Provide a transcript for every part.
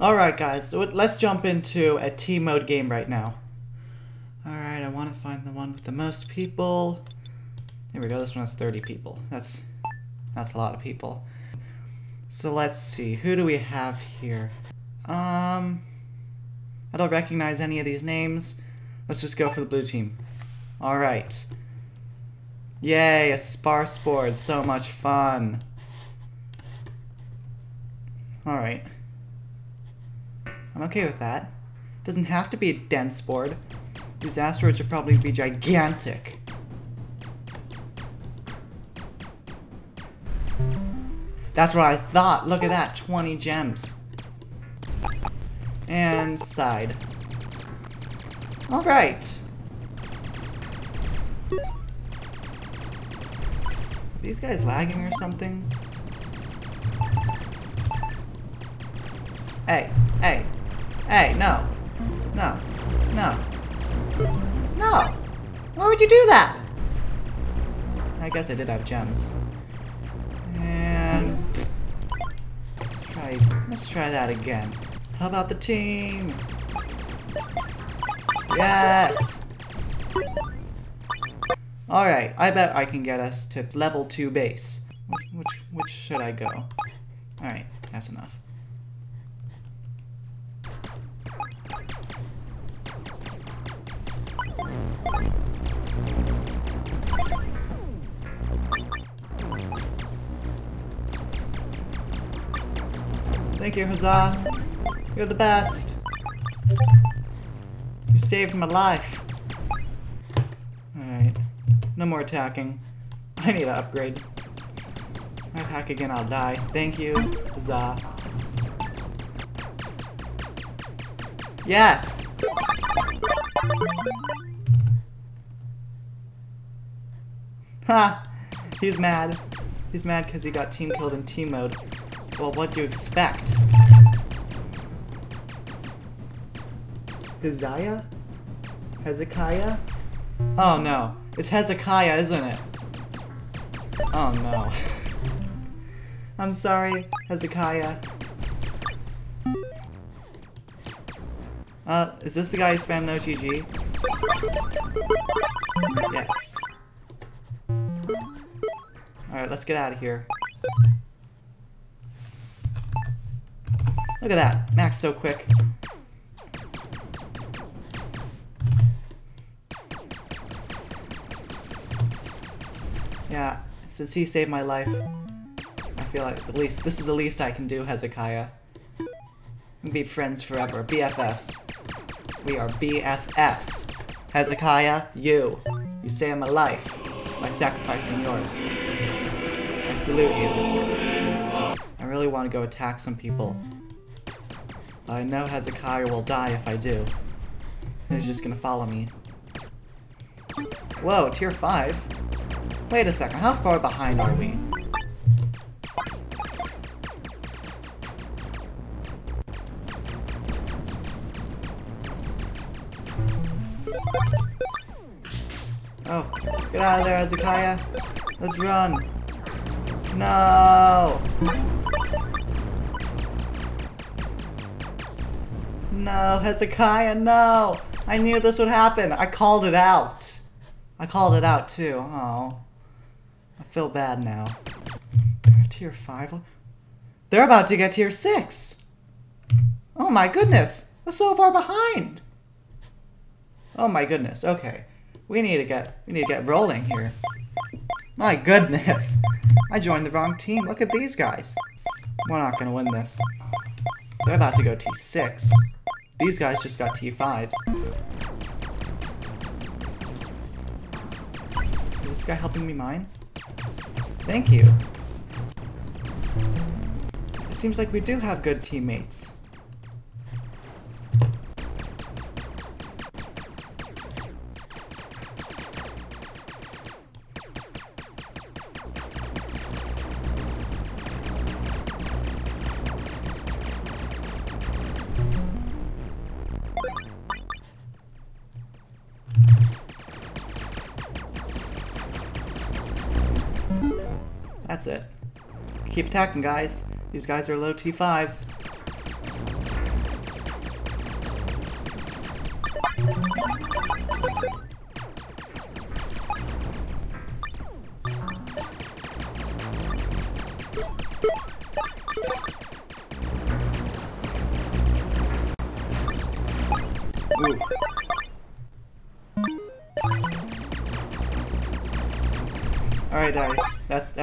Alright guys, so let's jump into a team mode game right now. Alright, I want to find the one with the most people. Here we go, this one has 30 people. That's that's a lot of people. So let's see, who do we have here? Um, I don't recognize any of these names. Let's just go for the blue team. Alright. Yay, a sparse board, so much fun. Alright. I'm okay with that. It Doesn't have to be a dense board. These asteroids should probably be gigantic. That's what I thought. Look at that, 20 gems. And side. Alright. these guys lagging or something? Hey, hey, hey, no. No, no. No! Why would you do that? I guess I did have gems. And... Try, let's try that again. How about the team? Yes! Alright, I bet I can get us to level 2 base. Which, which should I go? Alright, that's enough. Thank you, Huzzah. You're the best. You saved my life. Alright. No more attacking. I need to upgrade. If I attack again, I'll die. Thank you, Huzzah. Yes! Ha! He's mad. He's mad because he got team killed in team mode. Well, what do you expect? Hezekiah? Hezekiah? Oh no. It's Hezekiah, isn't it? Oh no. I'm sorry, Hezekiah. Uh, is this the guy who spammed no GG? Yes. Alright, let's get out of here. Look at that. Max so quick. Yeah, since he saved my life, I feel like the least this is the least I can do, Hezekiah. We be friends forever. BFFs. We are BFFs. Hezekiah, you. You saved my life by sacrificing yours. I salute you. I really want to go attack some people. I know Hezekiah will die if I do. He's just gonna follow me. Whoa, tier 5? Wait a second, how far behind are we? Oh, get out of there, Hezekiah. Let's run. No! No, Hezekiah, no! I knew this would happen. I called it out. I called it out too. Oh. I feel bad now. They're tier 5. They're about to get tier 6. Oh my goodness. We're so far behind. Oh my goodness. Okay. We need to get we need to get rolling here. My goodness. I joined the wrong team. Look at these guys. We're not gonna win this. They're about to go T6. These guys just got T5s. Is this guy helping me mine? Thank you. It seems like we do have good teammates. That's it. Keep attacking, guys. These guys are low T5s.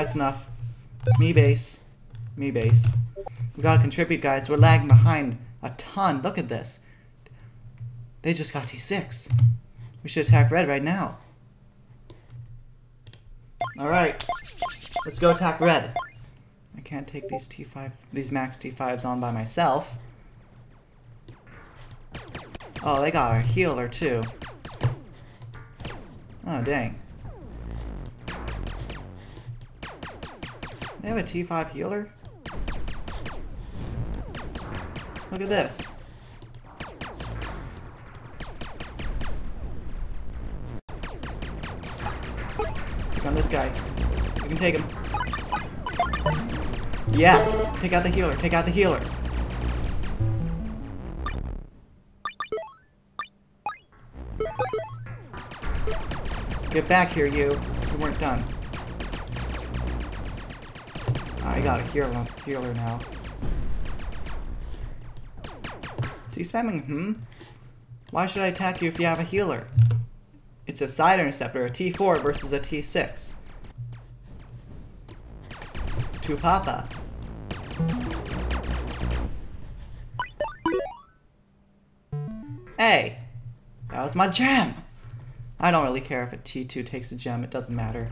That's enough. Me base. Me base. We gotta contribute guys, we're lagging behind a ton. Look at this. They just got T6. We should attack red right now. Alright. Let's go attack red. I can't take these T5 these max T5s on by myself. Oh, they got a healer too. Oh, dang. They have a T5 healer? Look at this. Take on this guy. We can take him. Yes! Take out the healer, take out the healer. Get back here, you. You weren't done. I got a healer, healer now. Is he spamming hmm? Why should I attack you if you have a healer? It's a side interceptor, a T4 versus a T6. It's two Papa. Hey! That was my gem! I don't really care if a T2 takes a gem, it doesn't matter.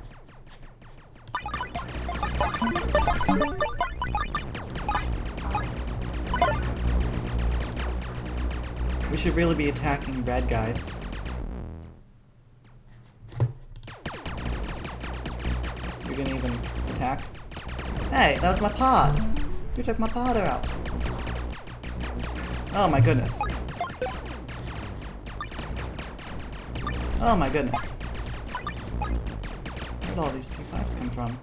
Should really be attacking red guys. You're gonna even attack? Hey, that was my pod! You took my pod out! Oh my goodness. Oh my goodness. Where'd all these T5s come from?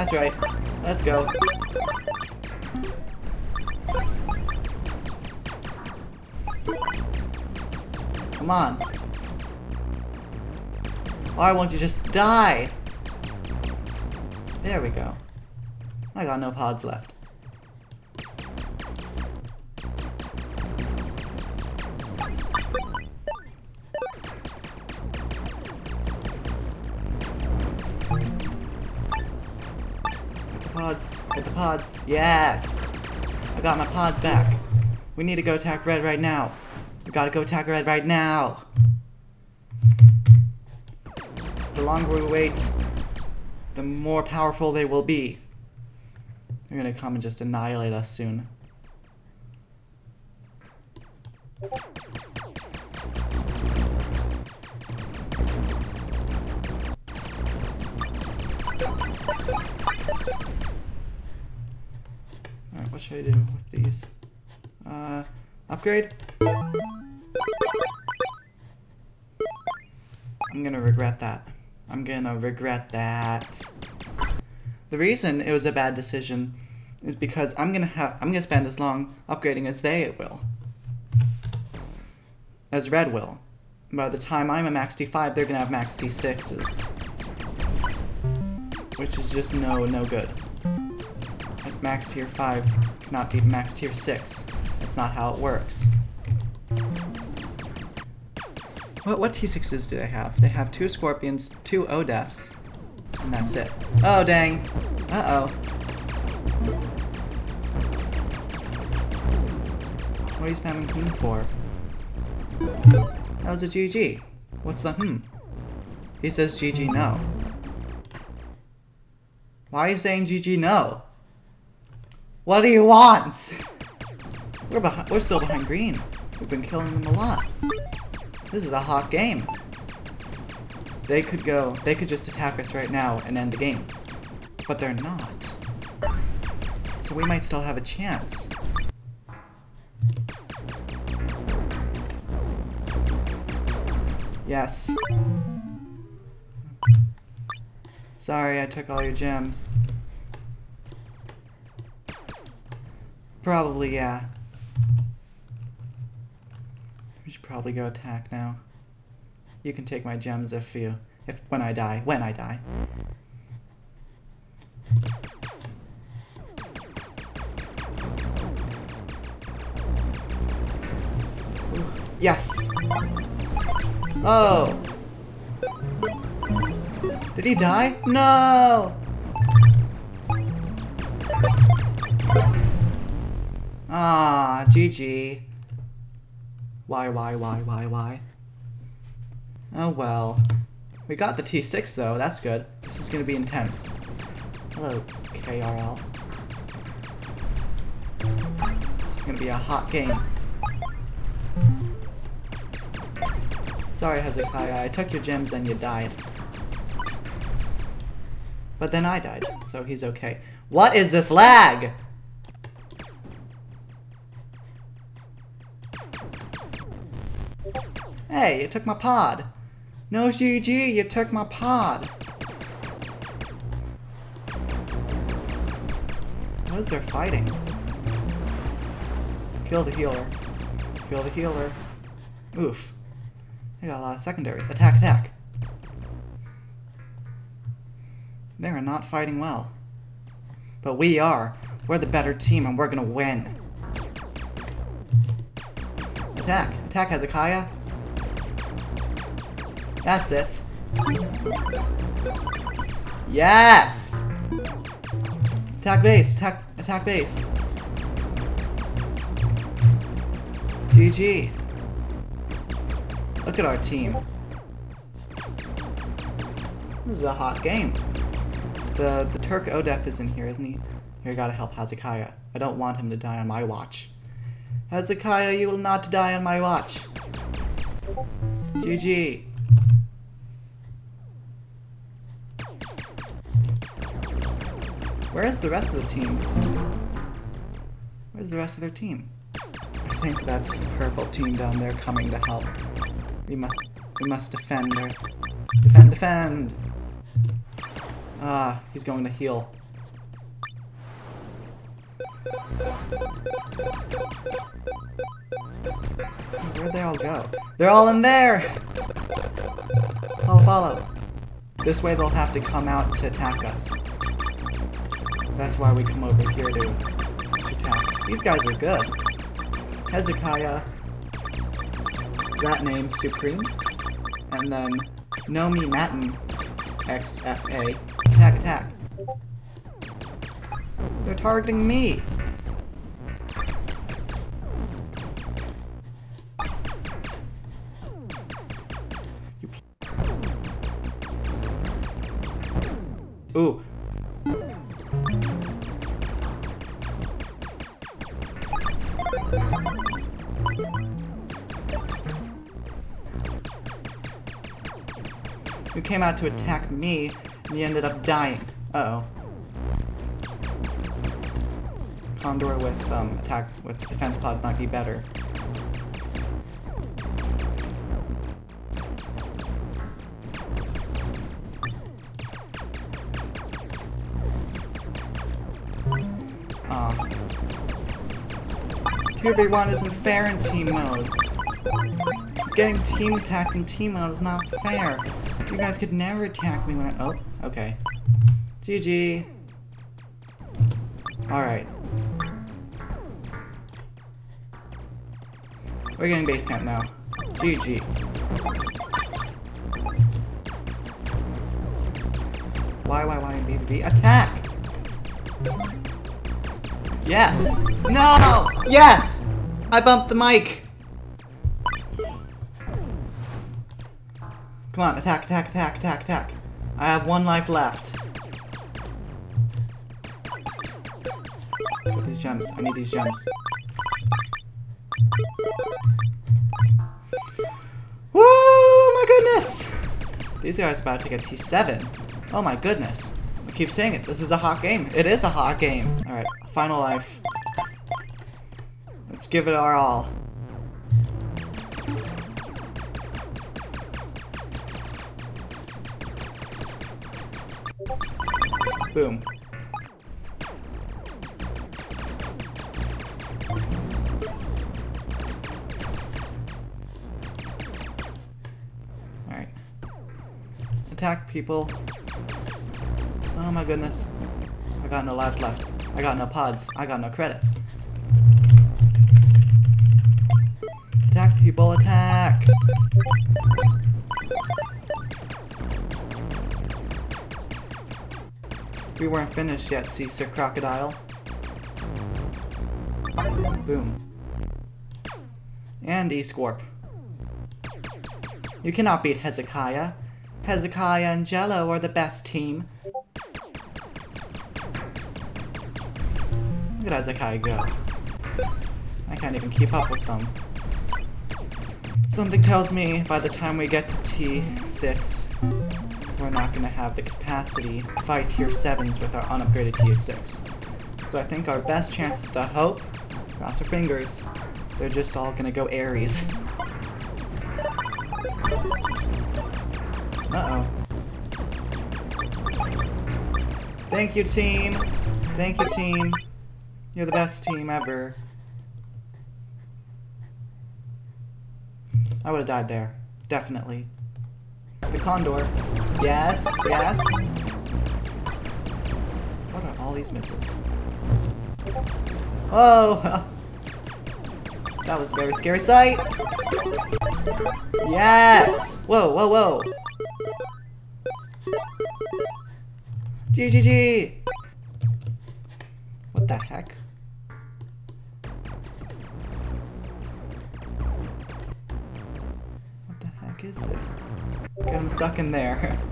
That's right. Let's go. Come on. Why won't you just die? There we go. I got no pods left. Get the pods. Yes! I got my pods back. We need to go attack red right now. We gotta go attack red right now. The longer we wait, the more powerful they will be. They're gonna come and just annihilate us soon. Should I do with these? Uh, upgrade? I'm gonna regret that. I'm gonna regret that. The reason it was a bad decision is because I'm gonna have I'm gonna spend as long upgrading as they will. As Red will. By the time I'm a max T5, they're gonna have max T6s. Which is just no no good. Like max tier 5 cannot be max tier 6. That's not how it works. What, what T6s do they have? They have two Scorpions, two Odefs, and that's it. Oh, dang. Uh-oh. What are you spamming hmm for? That was a GG. What's the hmm? He says GG no. Why are you saying GG no? What do you want? We're behind. We're still behind green. We've been killing them a lot. This is a hot game. They could go. They could just attack us right now and end the game, but they're not. So we might still have a chance. Yes. Sorry, I took all your gems. Probably, yeah. We should probably go attack now. You can take my gems if you, if when I die, when I die. Yes! Oh! Did he die? No! Ah, GG. Why, why, why, why, why? Oh well. We got the T6 though, that's good. This is gonna be intense. Hello, KRL. This is gonna be a hot game. Sorry, Hezekiah, I took your gems and you died. But then I died, so he's okay. What is this lag? Hey, you took my pod. No GG, you took my pod. What is there fighting? Kill the healer. Kill the healer. Oof. They got a lot of secondaries. Attack, attack. They are not fighting well. But we are. We're the better team and we're gonna win. Attack. Attack, Hezekiah. That's it. Yes! Attack base. Attack, attack base. GG. Look at our team. This is a hot game. The the Turk Odef is in here, isn't he? Here, gotta help Hezekiah. I don't want him to die on my watch. Hezekiah, you will not die on my watch. GG. Where is the rest of the team? Where's the rest of their team? I think that's the purple team down there coming to help. We must we must defend her. Defend, defend! Ah, he's going to heal. Where'd they all go? They're all in there! Follow, follow. This way they'll have to come out to attack us. That's why we come over here to, attack. These guys are good. Hezekiah, that name, Supreme, and then Nomi Matin, XFA. Attack, attack. They're targeting me. Came out to attack me, and he ended up dying. Uh oh Condor with um, attack with defense pod might be better. Ah. 2v1 isn't fair in team mode. Getting team attacked in team mode is not fair. You guys could never attack me when I- oh, okay. GG. Alright. We're getting base camp now. GG. Why, why, why, B, B, attack! Yes! No! Yes! I bumped the mic! Come on, attack, attack, attack, attack, attack. I have one life left. Get these gems. I need these gems. Whoa, my goodness! These guys about to get T7. Oh my goodness. I keep saying it. This is a hot game. It is a hot game. Alright, final life. Let's give it our all. Boom. Alright. Attack people. Oh my goodness. I got no lives left. I got no pods. I got no credits. Attack people, attack! We weren't finished yet, Caesar Crocodile. Boom. And E-Scorp. You cannot beat Hezekiah. Hezekiah and Jello are the best team. Look at Hezekiah go. I can't even keep up with them. Something tells me by the time we get to T6, we're not going to have the capacity to fight tier 7s with our unupgraded tier 6. So I think our best chance is to hope, cross our fingers, they're just all going to go Aries. Uh-oh. Thank you, team. Thank you, team. You're the best team ever. I would have died there. Definitely. The Condor. Yes, yes. What are all these missiles? Oh! That was a very scary sight! Yes! Whoa, whoa, whoa! GGG! What the heck? What the heck is this? Okay, I'm stuck in there.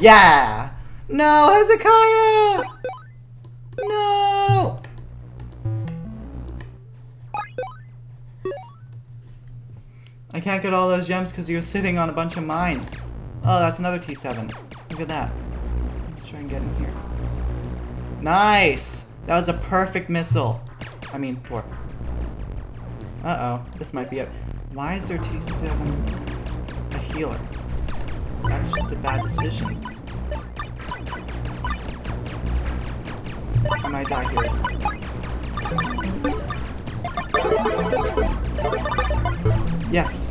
yeah! No, Hezekiah! No! I can't get all those gems because he was sitting on a bunch of mines. Oh, that's another T7. Look at that. Let's try and get in here. Nice! That was a perfect missile. I mean, four. Uh-oh. This might be it. Why is there T7 a healer? That's just a bad decision. Am I might die here. Yes.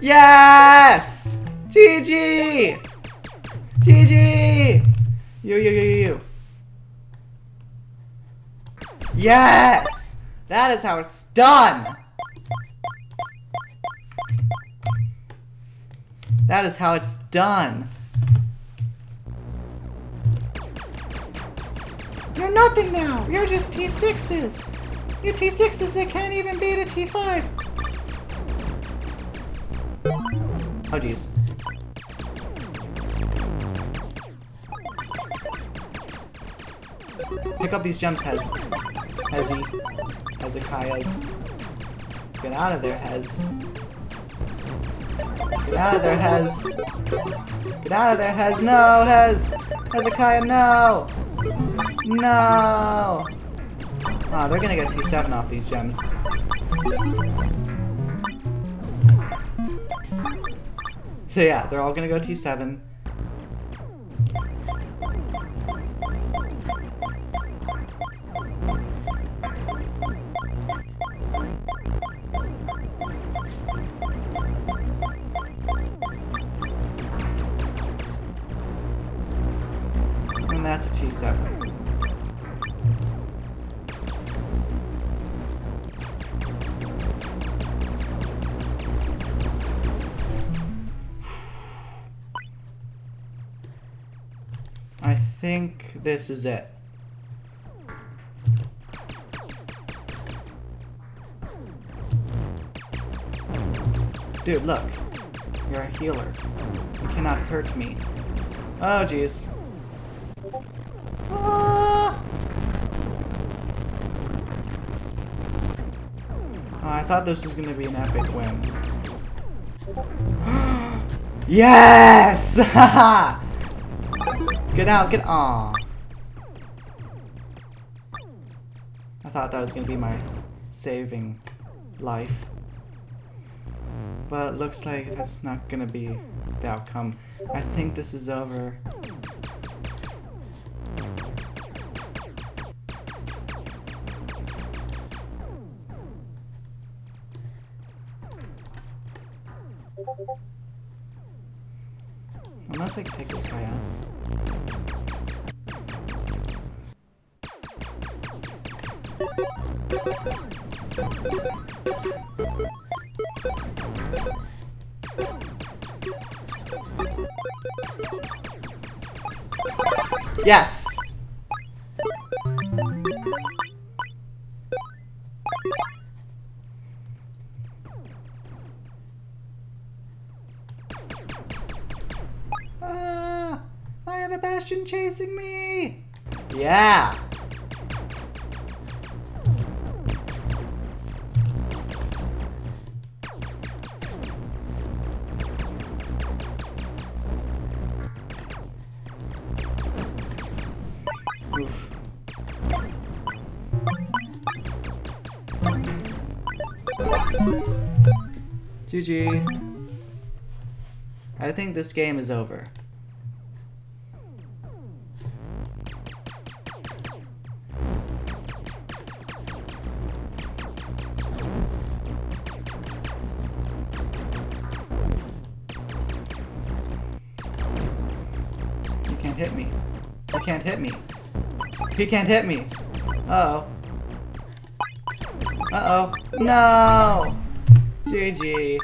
Yes! GG! GG! You, you, you, you. Yes! That is how it's done! That is how it's done. You're nothing now! You're just T6s! You're T6s that can't even beat a T5! Oh jeez. Pick up these gems, Hez. Hezzy. Hezekiah's. Get out of there, Hez. Get out of there, Hez. Get out of there, Hez. No, Hez. Hezekiah, no. No. Oh, they're gonna get T7 off these gems. So yeah, they're all gonna go T7. Think this is it. Dude, look. You're a healer. You cannot hurt me. Oh, jeez. Ah! I thought this was gonna be an epic win. yes! get out, get on. I thought that was gonna be my saving life. But looks like that's not gonna be the outcome. I think this is over. Yes! Ah, I have a bastion chasing me! Yeah! GG. I think this game is over. You can't hit me. You can't hit me. He can't hit me. Uh-oh. Uh-oh. No! GG.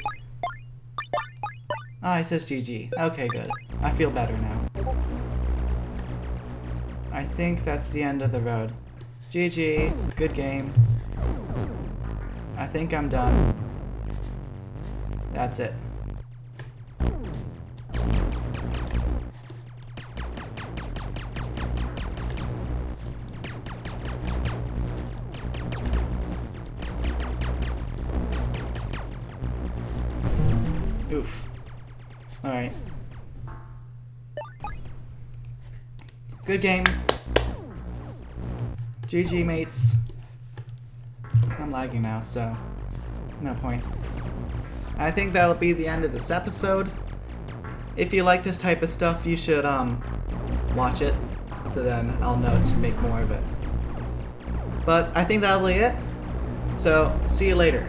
Ah, it says GG. Okay, good. I feel better now. I think that's the end of the road. GG. Good game. I think I'm done. That's it. Oof. Alright. Good game. GG, mates. I'm lagging now, so no point. I think that'll be the end of this episode. If you like this type of stuff, you should um watch it, so then I'll know to make more of it. But I think that'll be it. So, see you later.